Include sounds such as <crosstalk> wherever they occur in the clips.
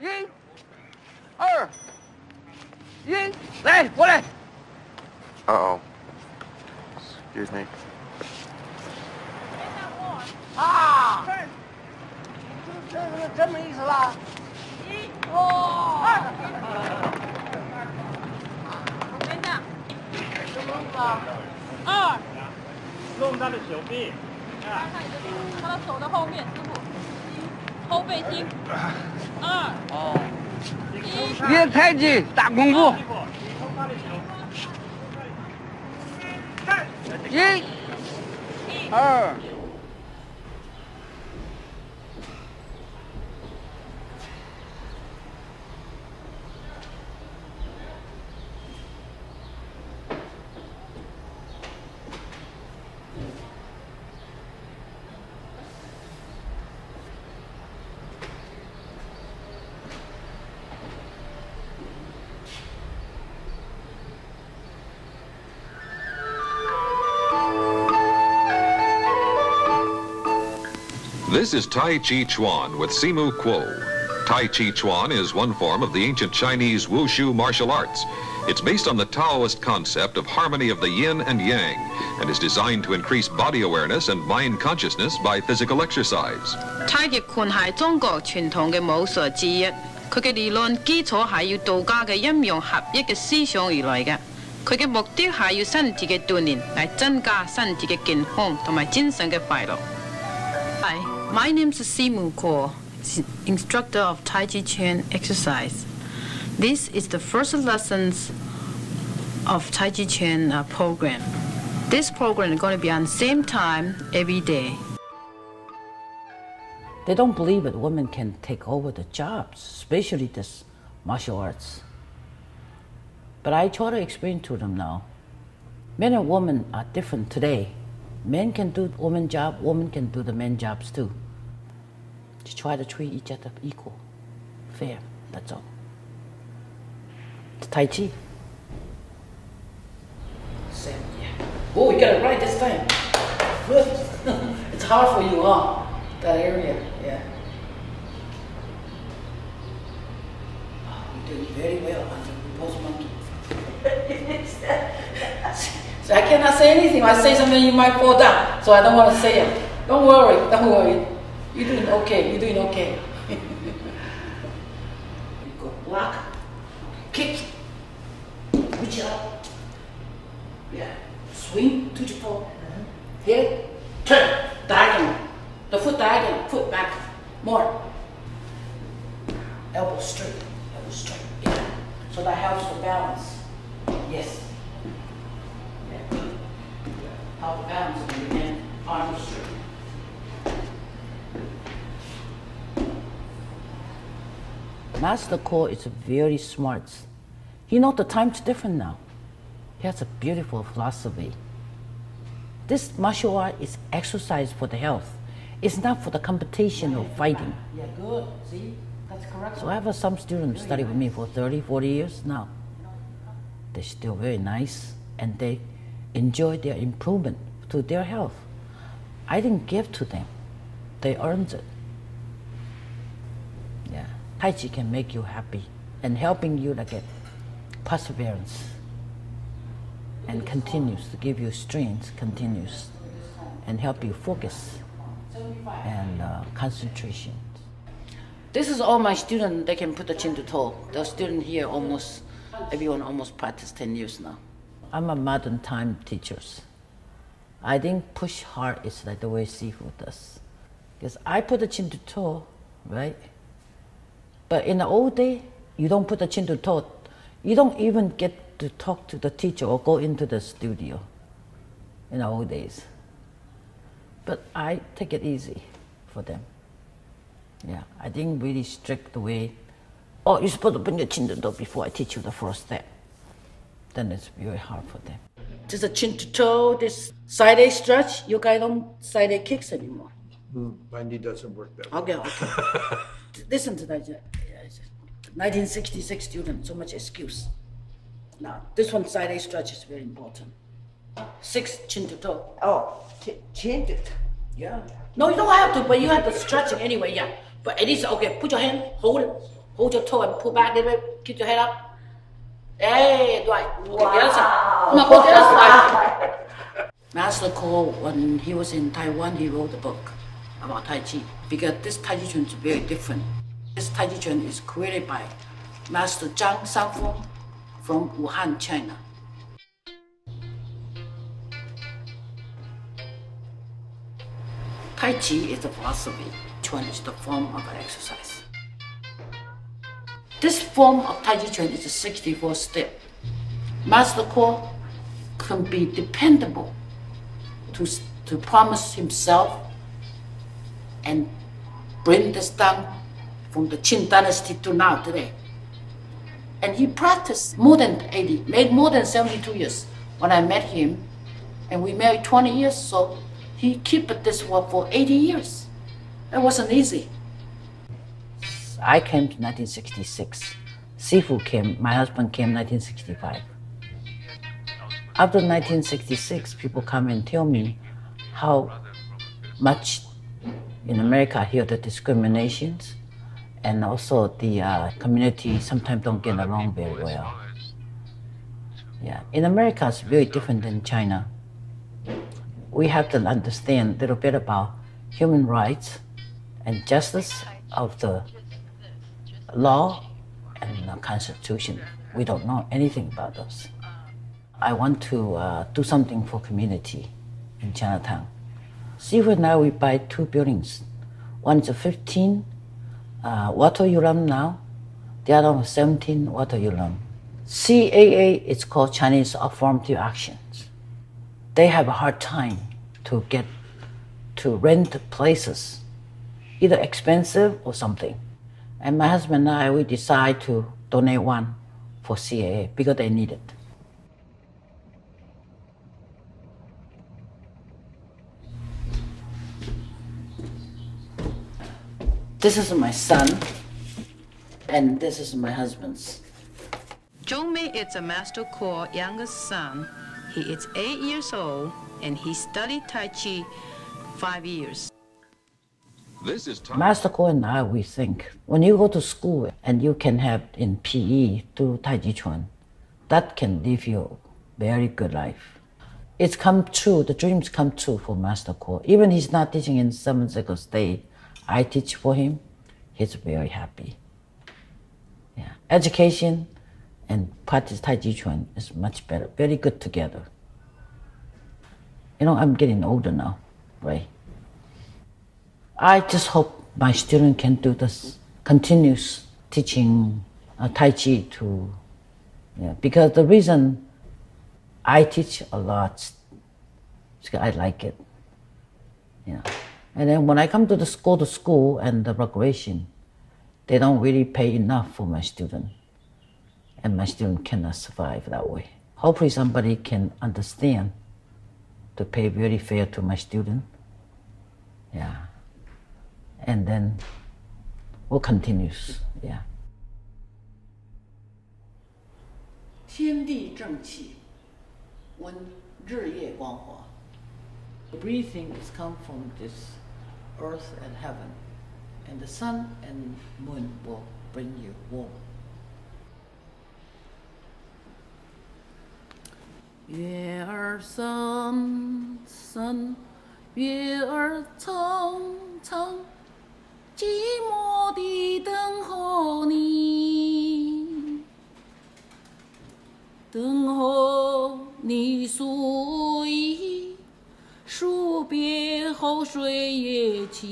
一、二、一，来，过来。Uh oh. Excuse me. 啊，这这这么意思吧？一、二，跟着，什么吧？二，弄他的手臂，看看你的，他的手的后面，后背心，二，哦，一，练太极，打功夫。一、二。This is Tai Chi Chuan with Simu Kuo. Tai Chi Chuan is one form of the ancient Chinese Wushu martial arts. It's based on the Taoist concept of harmony of the yin and yang and is designed to increase body awareness and mind consciousness by physical exercise. 太极拳系中国传统嘅武术之一，佢嘅理论基础系要道家嘅阴阳合一嘅思想而来嘅。佢嘅目的系要身体嘅锻炼，嚟增加身体嘅健康同埋精神嘅快乐。 Hi, my name is Simu Kuo, instructor of Tai Chi Chuan exercise. This is the first lessons of Tai Chi Chuan uh, program. This program is going to be on same time every day. They don't believe that women can take over the jobs, especially this martial arts. But I try to explain to them now. Men and women are different today. Men can do woman job, women can do the men jobs too. Just try to treat each other equal, fair. That's all. It's Tai Chi. Same, yeah. Oh, you got it right this time. <laughs> It's hard for you, huh? That area, yeah. Oh, you're doing very well on the repulse monkey. <laughs> <laughs> so I cannot say anything. I say something, you might fall down. So I don't want to say it. Don't worry, don't worry. You're doing okay. You're doing okay. you <laughs> go block, kick, reach out. Yeah. Swing, touch your toe. Hit, turn, diagonal. The foot diagonal, foot back. More. Elbow straight, elbow straight. Yeah. So that helps for balance. Yes. Yeah. Help balance you can. Arms straight. Master Kuo is very smart. He knows the time's different now. He has a beautiful philosophy. This martial art is exercise for the health. It's not for the competition or fighting. Yeah, good. See? That's correct. So I have some students study with me for 30, 40 years now. They're still very nice and they enjoy their improvement to their health. I didn't give to them. They earned it. Yeah. Tai Chi can make you happy and helping you to get perseverance and continues to give you strength, continues, and help you focus and uh, concentration. This is all my students. They can put the chin to toe. The student here almost, everyone almost practiced 10 years now. I'm a modern time teacher. I think push hard is like the way Sifu does. Because I put the chin to toe, right? But in the old day, you don't put the chin to toe. You don't even get to talk to the teacher or go into the studio in the old days. But I take it easy for them. Yeah, I didn't really strict the way, oh, you're supposed to bring your chin to toe before I teach you the first step. Then it's very hard for them. Just a chin to toe, this side A stretch, you guys don't side A kicks anymore. Hmm, my knee doesn't work that way. Okay, okay. <laughs> Listen to that. yeah, yeah, it's 1966 student, so much excuse. Now, this one side A stretch is very important. Six chin to toe. Oh, change it. Yeah. No, you don't have to, but you have to stretch it anyway, yeah. But at least, okay, put your hand, hold it, hold your toe and pull back a little bit, keep your head up. Hey, right. Okay, the other side. Come on, go to the other side. Master Kuo, when he was in Taiwan, he wrote a book about Tai Chi because this Tai Chi Chuan is very different. This Tai Chi Chuan is created by Master Zhang Sanfeng from Wuhan, China. Tai Chi is a philosophy, Chuan is the form of an exercise. This form of Tai Chi Chuan is a 64 step. Master Kuo can be dependable to, to promise himself and bring this down from the Qing dynasty to now today. And he practiced more than 80, made more than 72 years when I met him. And we married 20 years, so he kept this work for 80 years. It wasn't easy. I came to 1966. Sifu came, my husband came 1965. After 1966, people come and tell me how much in America hear the discriminations and also the uh, community sometimes don't get along very well. Yeah, in America it's very different than China. We have to understand a little bit about human rights and justice of the law and constitution. We don't know anything about those. I want to uh, do something for community in Chinatown. Sifu and I, we buy two buildings. One is a 15 uh, water ulam now. The other one is 17 water ulam. CAA is called Chinese Affirmative Actions. They have a hard time to get to rent places, either expensive or something. And my husband and I, we decide to donate one for CAA because they need it. This is my son, and this is my husband's. Zhongmei is a Master Kuo youngest son. He is eight years old, and he studied Tai Chi five years. This is Tom. Master Kuo and I, we think when you go to school and you can have in PE do Tai Chi Chuan, that can live you very good life. It's come true, the dreams come true for Master Kuo. Even he's not teaching in San Francisco State, I teach for him, he's very happy. Yeah. Education and practice Tai Chi Chuan is much better, very good together. You know, I'm getting older now, right? I just hope my student can do this, continuous teaching uh, Tai Chi to, yeah, because the reason I teach a lot is because I like it. Yeah. And then when I come to the school the school and the recreation, they don't really pay enough for my student. And my student cannot survive that way. Hopefully somebody can understand to pay very fair to my student. Yeah And then we'll continue. Yeah. 天地正气，温日夜光华。Breathing is come from this earth and heaven, and the sun and moon will bring you warm. 月儿深深，月儿苍苍， 寂寞地等候你，等候你睡。树别后，水也凄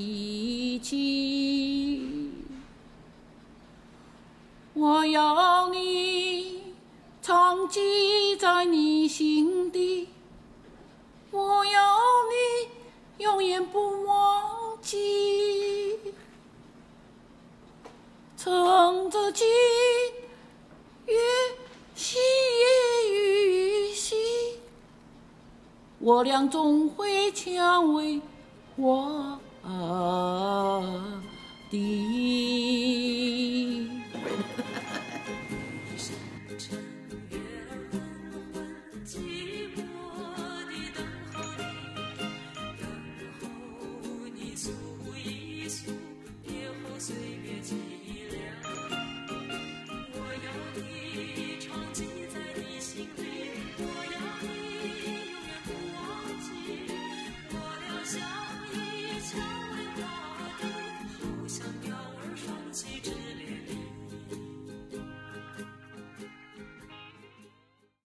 唱着今月，细叶雨细。我俩终会成为我的。